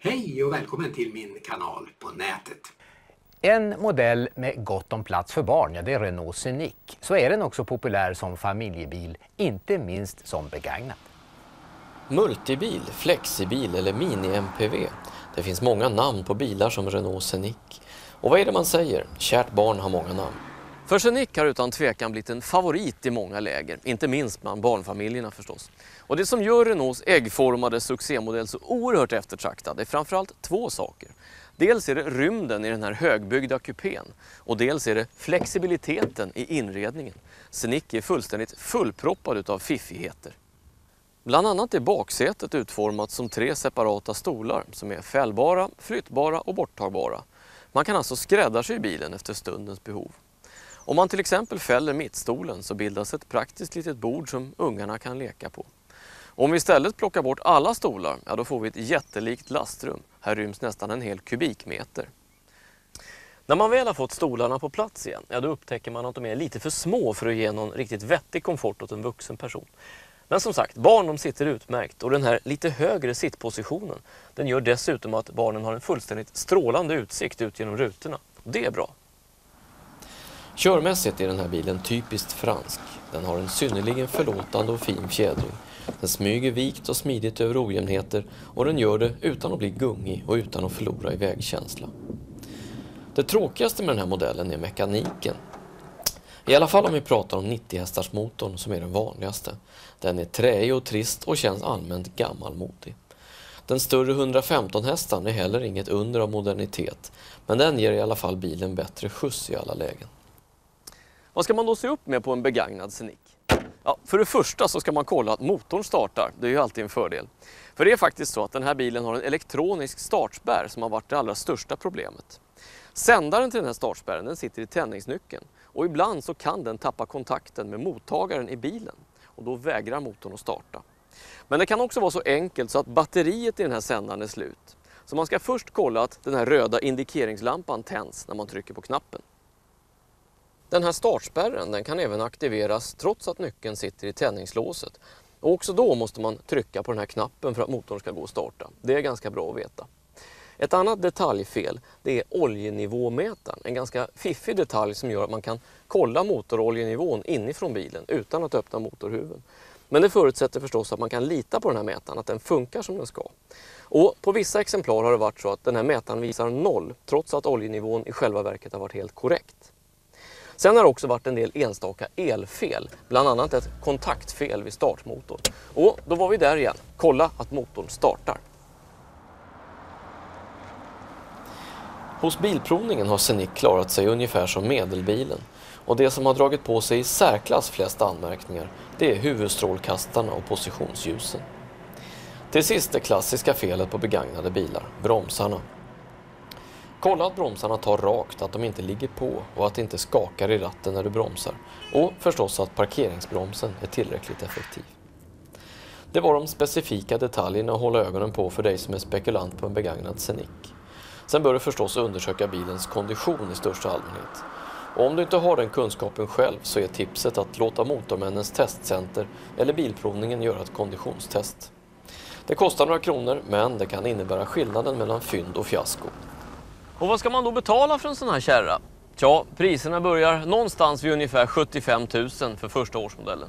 Hej och välkommen till min kanal på nätet. En modell med gott om plats för barn, ja det är Renault Scenic. Så är den också populär som familjebil, inte minst som begagnad. Multibil, flexibil eller mini-MPV. Det finns många namn på bilar som Renault Scenic. Och vad är det man säger? Kärt barn har många namn. Försenik har utan tvekan blivit en favorit i många läger, inte minst bland barnfamiljerna förstås. Och det som gör Renaults äggformade succémodell så oerhört eftertraktad är framförallt två saker. Dels är det rymden i den här högbyggda kupén och dels är det flexibiliteten i inredningen. Scenic är fullständigt fullproppad av fiffigheter. Bland annat är baksätet utformat som tre separata stolar som är fällbara, flyttbara och borttagbara. Man kan alltså skräddarsy bilen efter stundens behov. Om man till exempel fäller mittstolen så bildas ett praktiskt litet bord som ungarna kan leka på. Om vi istället plockar bort alla stolar, ja då får vi ett jättelikt lastrum. Här ryms nästan en hel kubikmeter. När man väl har fått stolarna på plats igen, ja då upptäcker man att de är lite för små för att ge någon riktigt vettig komfort åt en vuxen person. Men som sagt, barn de sitter utmärkt och den här lite högre sittpositionen den gör dessutom att barnen har en fullständigt strålande utsikt ut genom rutorna. Det är bra. Körmässigt är den här bilen typiskt fransk. Den har en synnerligen förlåtande och fin fjädring. Den smyger vikt och smidigt över ojämnheter och den gör det utan att bli gungig och utan att förlora i vägkänsla. Det tråkigaste med den här modellen är mekaniken. I alla fall om vi pratar om 90 hästars motorn som är den vanligaste. Den är träig och trist och känns allmänt gammalmodig. Den större 115 hästan är heller inget under av modernitet, men den ger i alla fall bilen bättre skjuts i alla lägen. Vad ska man då se upp med på en begagnad Scenic? Ja, för det första så ska man kolla att motorn startar, det är ju alltid en fördel. För det är faktiskt så att den här bilen har en elektronisk startspärr som har varit det allra största problemet. Sändaren till den här startspärren den sitter i tändningsnyckeln och ibland så kan den tappa kontakten med mottagaren i bilen och då vägrar motorn att starta. Men det kan också vara så enkelt så att batteriet i den här sändaren är slut. Så man ska först kolla att den här röda indikeringslampan tänds när man trycker på knappen. Den här startspärren den kan även aktiveras trots att nyckeln sitter i tändningslåset. Och också då måste man trycka på den här knappen för att motorn ska gå att starta. Det är ganska bra att veta. Ett annat detaljfel det är oljenivåmätaren. En ganska fiffig detalj som gör att man kan kolla motoroljenivån inifrån bilen utan att öppna motorhuven. Men det förutsätter förstås att man kan lita på den här mätaren, att den funkar som den ska. Och på vissa exemplar har det varit så att den här mätaren visar noll trots att oljenivån i själva verket har varit helt korrekt. Sen har det också varit en del enstaka elfel, bland annat ett kontaktfel vid startmotorn. Och då var vi där igen, kolla att motorn startar. Hos Bilprovningen har Scenic klarat sig ungefär som medelbilen och det som har dragit på sig i särklass flest anmärkningar det är huvudstrålkastarna och positionsljusen. Till sist det klassiska felet på begagnade bilar, bromsarna. Kolla att bromsarna tar rakt, att de inte ligger på och att det inte skakar i ratten när du bromsar. Och förstås att parkeringsbromsen är tillräckligt effektiv. Det var de specifika detaljerna att hålla ögonen på för dig som är spekulant på en begagnad Scenic. Sen bör du förstås undersöka bilens kondition i största allmänhet. Och om du inte har den kunskapen själv så är tipset att låta Motormännens testcenter eller Bilprovningen göra ett konditionstest. Det kostar några kronor men det kan innebära skillnaden mellan fynd och fiasko. Och vad ska man då betala för en sån här kärra? Ja, priserna börjar någonstans vid ungefär 75 000 för första årsmodellen.